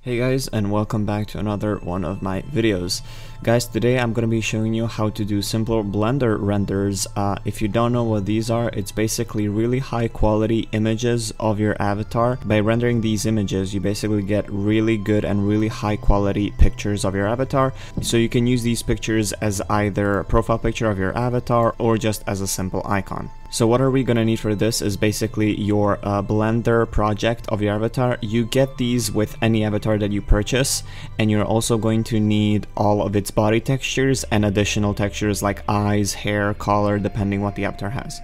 Hey guys and welcome back to another one of my videos. Guys today I'm going to be showing you how to do simple blender renders. Uh, if you don't know what these are it's basically really high quality images of your avatar. By rendering these images you basically get really good and really high quality pictures of your avatar. So you can use these pictures as either a profile picture of your avatar or just as a simple icon. So what are we gonna need for this is basically your uh, Blender project of your avatar. You get these with any avatar that you purchase and you're also going to need all of its body textures and additional textures like eyes, hair, color, depending what the avatar has.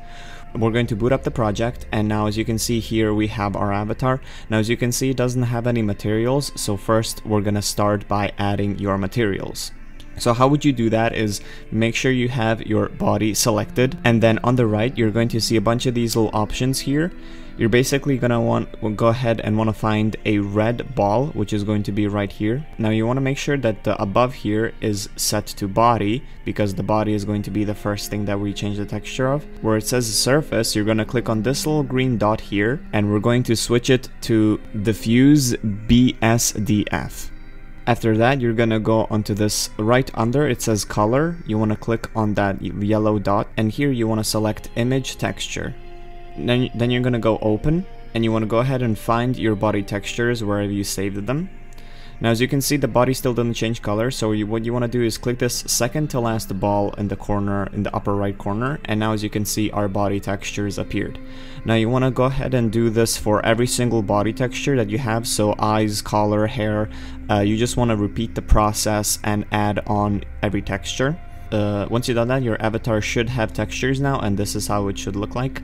We're going to boot up the project and now as you can see here we have our avatar. Now as you can see it doesn't have any materials so first we're gonna start by adding your materials. So how would you do that is make sure you have your body selected and then on the right you're going to see a bunch of these little options here. You're basically gonna want go ahead and want to find a red ball which is going to be right here. Now you want to make sure that the above here is set to body because the body is going to be the first thing that we change the texture of. Where it says surface you're gonna click on this little green dot here and we're going to switch it to diffuse BSDF. After that, you're gonna go onto this right under, it says color. You wanna click on that yellow dot and here you wanna select image texture. Then, then you're gonna go open and you wanna go ahead and find your body textures wherever you saved them. Now as you can see the body still doesn't change color so you, what you want to do is click this second to last ball in the corner in the upper right corner and now as you can see our body textures appeared. Now you want to go ahead and do this for every single body texture that you have so eyes, collar, hair uh, you just want to repeat the process and add on every texture. Uh, once you've done that your avatar should have textures now and this is how it should look like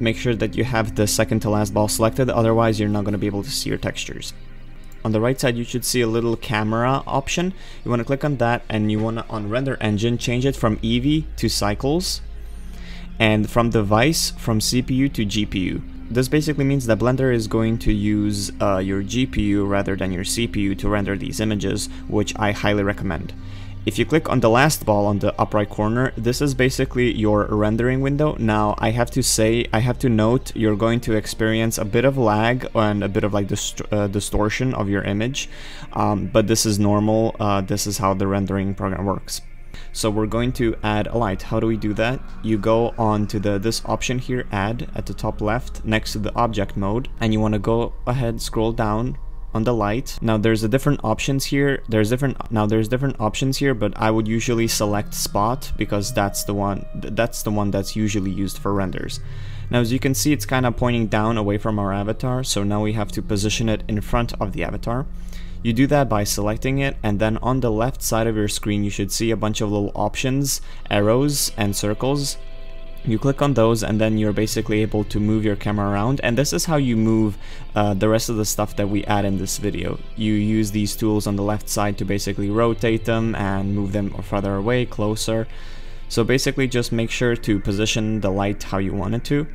make sure that you have the second to last ball selected otherwise you're not going to be able to see your textures on the right side you should see a little camera option you want to click on that and you want to on render engine change it from Eevee to cycles and from device from CPU to GPU this basically means that Blender is going to use uh, your GPU rather than your CPU to render these images, which I highly recommend. If you click on the last ball on the upper right corner, this is basically your rendering window. Now, I have to say, I have to note, you're going to experience a bit of lag and a bit of like dist uh, distortion of your image, um, but this is normal. Uh, this is how the rendering program works. So we're going to add a light. How do we do that? You go on to the this option here, add, at the top left, next to the object mode, and you want to go ahead, scroll down, on the light. Now there's a different options here. There's different now there's different options here, but I would usually select spot because that's the one that's the one that's usually used for renders. Now as you can see it's kind of pointing down away from our avatar, so now we have to position it in front of the avatar. You do that by selecting it and then on the left side of your screen you should see a bunch of little options, arrows and circles you click on those and then you're basically able to move your camera around and this is how you move uh, the rest of the stuff that we add in this video. You use these tools on the left side to basically rotate them and move them further away, closer. So basically just make sure to position the light how you want it to.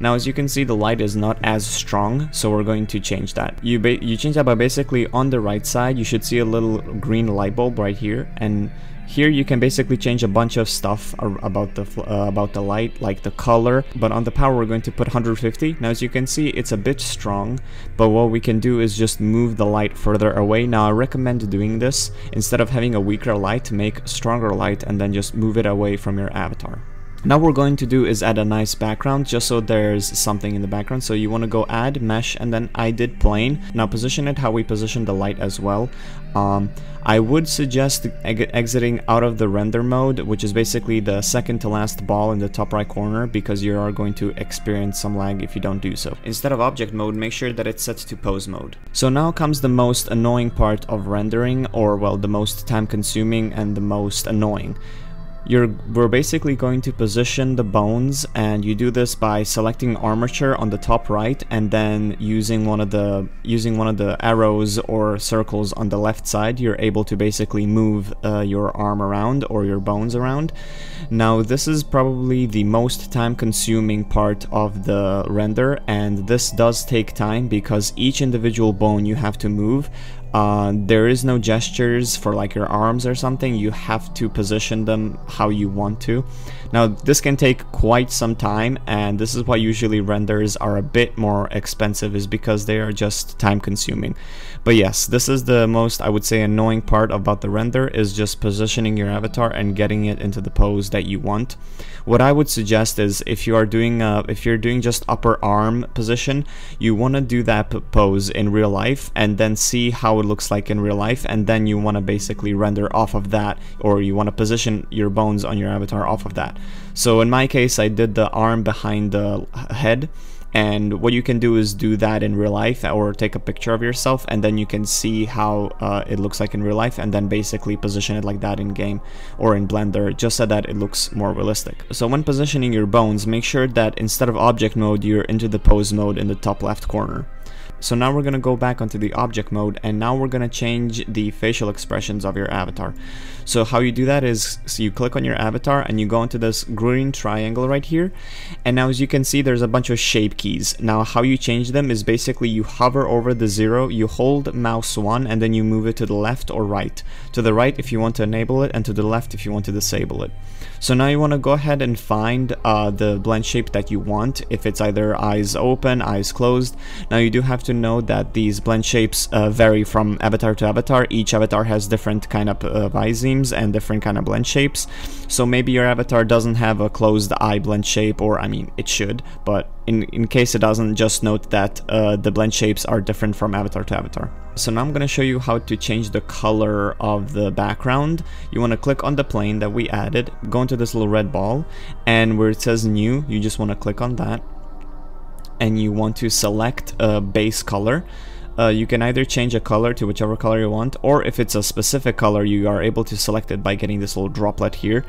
Now as you can see the light is not as strong so we're going to change that. You, you change that by basically on the right side you should see a little green light bulb right here and here you can basically change a bunch of stuff about the uh, about the light, like the color, but on the power we're going to put 150. Now as you can see it's a bit strong, but what we can do is just move the light further away. Now I recommend doing this instead of having a weaker light, make stronger light and then just move it away from your avatar. Now we're going to do is add a nice background just so there's something in the background. So you want to go add mesh and then I did plane. Now position it how we position the light as well. Um, I would suggest exiting out of the render mode, which is basically the second to last ball in the top right corner because you are going to experience some lag if you don't do so. Instead of object mode, make sure that it's set to pose mode. So now comes the most annoying part of rendering, or well, the most time consuming and the most annoying. You're, we're basically going to position the bones and you do this by selecting armature on the top right and then using one of the using one of the arrows or circles on the left side you're able to basically move uh, your arm around or your bones around. Now this is probably the most time consuming part of the render and this does take time because each individual bone you have to move uh, there is no gestures for like your arms or something. You have to position them how you want to. Now this can take quite some time and this is why usually renders are a bit more expensive is because they are just time consuming. But yes this is the most I would say annoying part about the render is just positioning your avatar and getting it into the pose that you want. What I would suggest is if you are doing uh, if you're doing just upper arm position you want to do that pose in real life and then see how looks like in real life and then you want to basically render off of that or you want to position your bones on your avatar off of that. So in my case, I did the arm behind the head and what you can do is do that in real life or take a picture of yourself and then you can see how uh, it looks like in real life and then basically position it like that in game or in blender just so that it looks more realistic. So when positioning your bones make sure that instead of object mode you're into the pose mode in the top left corner so now we're going to go back onto the object mode and now we're going to change the facial expressions of your avatar. So how you do that is so you click on your avatar and you go into this green triangle right here and now as you can see there's a bunch of shape keys. Now how you change them is basically you hover over the zero, you hold mouse 1 and then you move it to the left or right. To the right if you want to enable it and to the left if you want to disable it. So now you want to go ahead and find uh, the blend shape that you want if it's either eyes open, eyes closed. Now you do have to know that these blend shapes uh, vary from avatar to avatar. Each avatar has different kind of uh, visemes and different kind of blend shapes. So maybe your avatar doesn't have a closed eye blend shape, or I mean, it should, but in, in case it doesn't, just note that uh, the blend shapes are different from avatar to avatar. So now I'm going to show you how to change the color of the background. You want to click on the plane that we added, go into this little red ball, and where it says new, you just want to click on that and you want to select a base color, uh, you can either change a color to whichever color you want, or if it's a specific color, you are able to select it by getting this little droplet here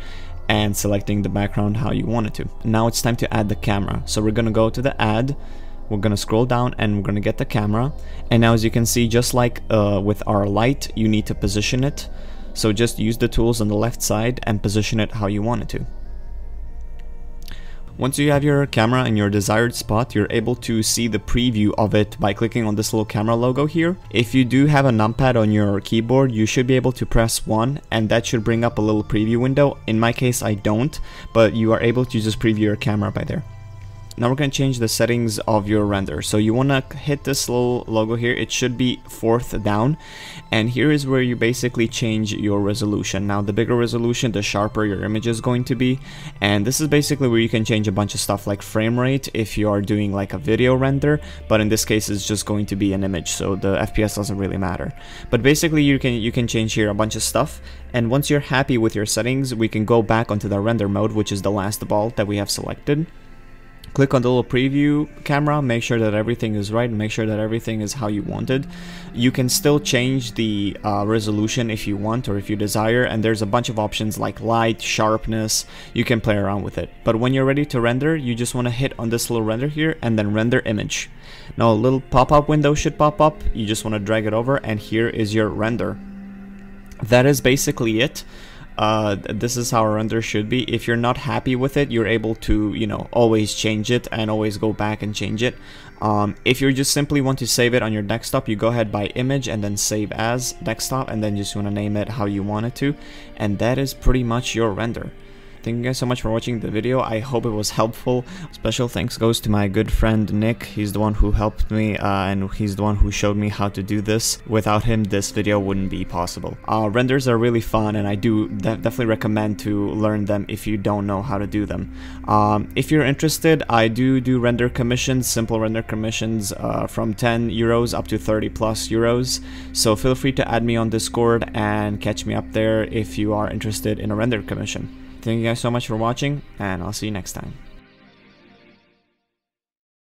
and selecting the background how you want it to. Now it's time to add the camera. So we're gonna go to the add, we're gonna scroll down and we're gonna get the camera. And now as you can see, just like uh, with our light, you need to position it. So just use the tools on the left side and position it how you want it to. Once you have your camera in your desired spot, you're able to see the preview of it by clicking on this little camera logo here. If you do have a numpad on your keyboard, you should be able to press 1 and that should bring up a little preview window. In my case, I don't, but you are able to just preview your camera by there. Now we're going to change the settings of your render. So you want to hit this little logo here. It should be fourth down. And here is where you basically change your resolution. Now the bigger resolution, the sharper your image is going to be. And this is basically where you can change a bunch of stuff like frame rate if you are doing like a video render. But in this case, it's just going to be an image. So the FPS doesn't really matter. But basically you can, you can change here a bunch of stuff. And once you're happy with your settings, we can go back onto the render mode, which is the last ball that we have selected click on the little preview camera, make sure that everything is right, make sure that everything is how you wanted. You can still change the uh, resolution if you want or if you desire, and there's a bunch of options like light, sharpness, you can play around with it. But when you're ready to render, you just want to hit on this little render here and then render image. Now a little pop-up window should pop up, you just want to drag it over and here is your render. That is basically it uh, this is how a render should be. If you're not happy with it, you're able to, you know, always change it and always go back and change it. Um, if you just simply want to save it on your desktop, you go ahead by image and then save as desktop and then just want to name it how you want it to. And that is pretty much your render. Thank you guys so much for watching the video. I hope it was helpful. Special thanks goes to my good friend Nick. He's the one who helped me uh, and he's the one who showed me how to do this. Without him, this video wouldn't be possible. Uh, renders are really fun and I do de definitely recommend to learn them if you don't know how to do them. Um, if you're interested, I do do render commissions, simple render commissions uh, from 10 euros up to 30 plus euros. So feel free to add me on Discord and catch me up there if you are interested in a render commission. Thank you guys so much for watching, and I'll see you next time.